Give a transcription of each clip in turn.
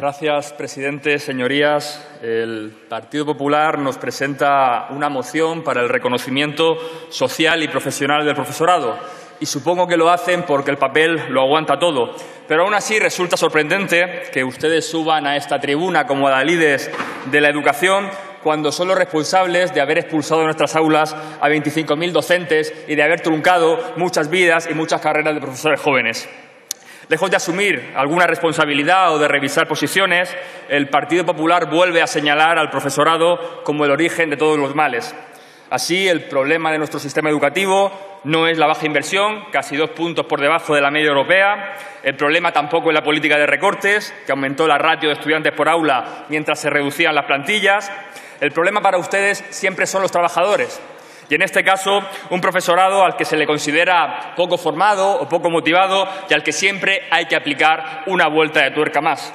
Gracias, presidente. Señorías, el Partido Popular nos presenta una moción para el reconocimiento social y profesional del profesorado. Y supongo que lo hacen porque el papel lo aguanta todo. Pero aún así resulta sorprendente que ustedes suban a esta tribuna como adalides de la educación cuando son los responsables de haber expulsado de nuestras aulas a 25.000 docentes y de haber truncado muchas vidas y muchas carreras de profesores jóvenes. Lejos de asumir alguna responsabilidad o de revisar posiciones, el Partido Popular vuelve a señalar al profesorado como el origen de todos los males. Así, el problema de nuestro sistema educativo no es la baja inversión, casi dos puntos por debajo de la media europea. El problema tampoco es la política de recortes, que aumentó la ratio de estudiantes por aula mientras se reducían las plantillas. El problema para ustedes siempre son los trabajadores, y en este caso un profesorado al que se le considera poco formado o poco motivado y al que siempre hay que aplicar una vuelta de tuerca más.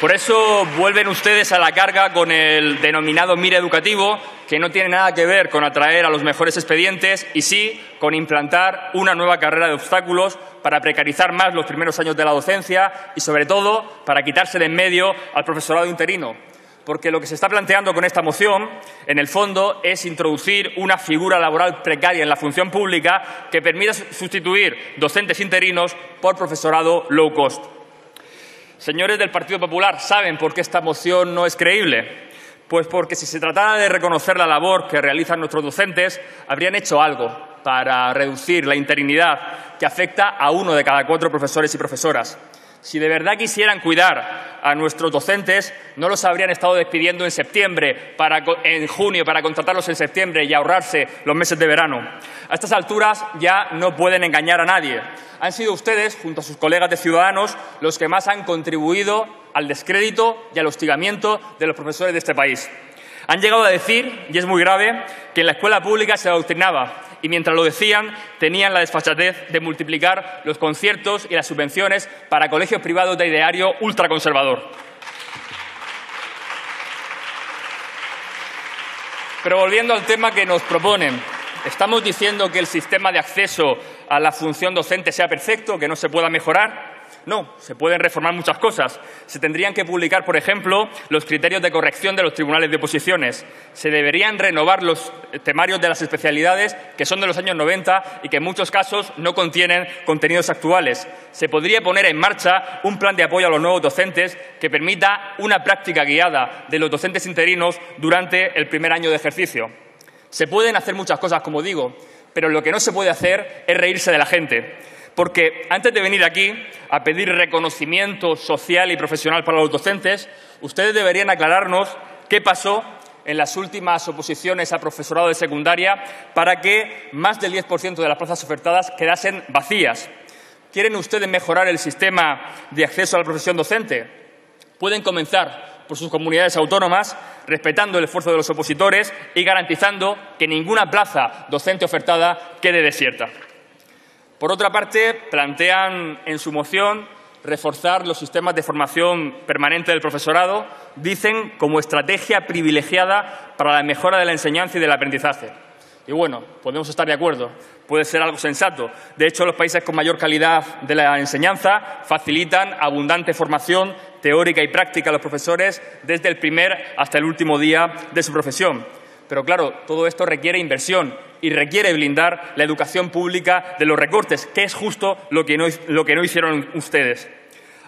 Por, eso vuelven ustedes a la carga con el denominado MIRE educativo, que no tiene nada que ver con atraer a los mejores expedientes y sí con implantar una nueva carrera de obstáculos para precarizar más los primeros años de la docencia y, sobre todo, para quitarse de en medio al profesorado interino, porque lo que se está planteando con esta moción, en el fondo, es introducir una figura laboral precaria en la función pública que permita sustituir docentes interinos por profesorado low cost. Señores del Partido Popular, ¿saben por qué esta moción no es creíble? Pues porque si se tratara de reconocer la labor que realizan nuestros docentes, habrían hecho algo para reducir la interinidad que afecta a uno de cada cuatro profesores y profesoras. Si de verdad quisieran cuidar a nuestros docentes, no los habrían estado despidiendo en septiembre, para, en junio, para contratarlos en septiembre y ahorrarse los meses de verano. A estas alturas ya no pueden engañar a nadie. Han sido ustedes, junto a sus colegas de Ciudadanos, los que más han contribuido al descrédito y al hostigamiento de los profesores de este país. Han llegado a decir, y es muy grave, que en la escuela pública se adoctrinaba y mientras lo decían tenían la desfachatez de multiplicar los conciertos y las subvenciones para colegios privados de ideario ultraconservador. Pero volviendo al tema que nos proponen, ¿estamos diciendo que el sistema de acceso a la función docente sea perfecto, que no se pueda mejorar? No, se pueden reformar muchas cosas. Se tendrían que publicar, por ejemplo, los criterios de corrección de los tribunales de oposiciones. Se deberían renovar los temarios de las especialidades, que son de los años 90 y que en muchos casos no contienen contenidos actuales. Se podría poner en marcha un plan de apoyo a los nuevos docentes que permita una práctica guiada de los docentes interinos durante el primer año de ejercicio. Se pueden hacer muchas cosas, como digo, pero lo que no se puede hacer es reírse de la gente. Porque antes de venir aquí a pedir reconocimiento social y profesional para los docentes, ustedes deberían aclararnos qué pasó en las últimas oposiciones a profesorado de secundaria para que más del 10% de las plazas ofertadas quedasen vacías. ¿Quieren ustedes mejorar el sistema de acceso a la profesión docente? Pueden comenzar por sus comunidades autónomas, respetando el esfuerzo de los opositores y garantizando que ninguna plaza docente ofertada quede desierta. Por otra parte, plantean en su moción reforzar los sistemas de formación permanente del profesorado, dicen como estrategia privilegiada para la mejora de la enseñanza y del aprendizaje. Y bueno, podemos estar de acuerdo, puede ser algo sensato. De hecho, los países con mayor calidad de la enseñanza facilitan abundante formación teórica y práctica a los profesores desde el primer hasta el último día de su profesión. Pero claro, todo esto requiere inversión y requiere blindar la educación pública de los recortes, que es justo lo que no, hicieron ustedes.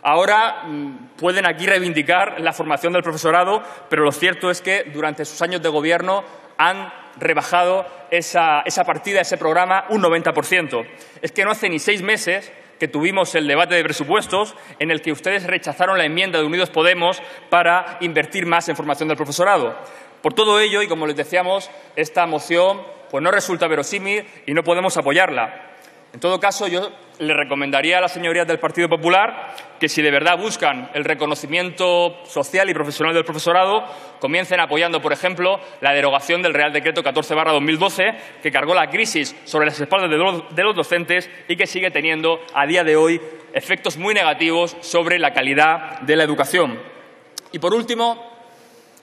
Ahora mm, pueden aquí reivindicar la formación del profesorado, pero lo cierto es que durante sus años de gobierno han rebajado esa, esa partida, ese programa, un 90%. Es que no hace ni seis meses que tuvimos el debate de presupuestos en el que ustedes rechazaron la enmienda de Unidos Podemos para invertir más en formación del profesorado. Por todo ello, y como les decíamos, esta moción pues no resulta verosímil y no podemos apoyarla. En todo caso, yo le recomendaría a las señorías del Partido Popular que si de verdad buscan el reconocimiento social y profesional del profesorado, comiencen apoyando, por ejemplo, la derogación del Real Decreto 14-2012, que cargó la crisis sobre las espaldas de los, de los docentes y que sigue teniendo a día de hoy efectos muy negativos sobre la calidad de la educación. Y por último,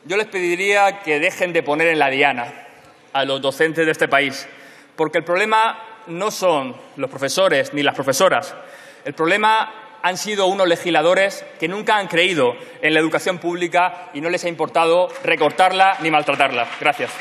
yo les pediría que dejen de poner en la diana a los docentes de este país, porque el problema no son los profesores ni las profesoras. El problema han sido unos legisladores que nunca han creído en la educación pública y no les ha importado recortarla ni maltratarla. Gracias.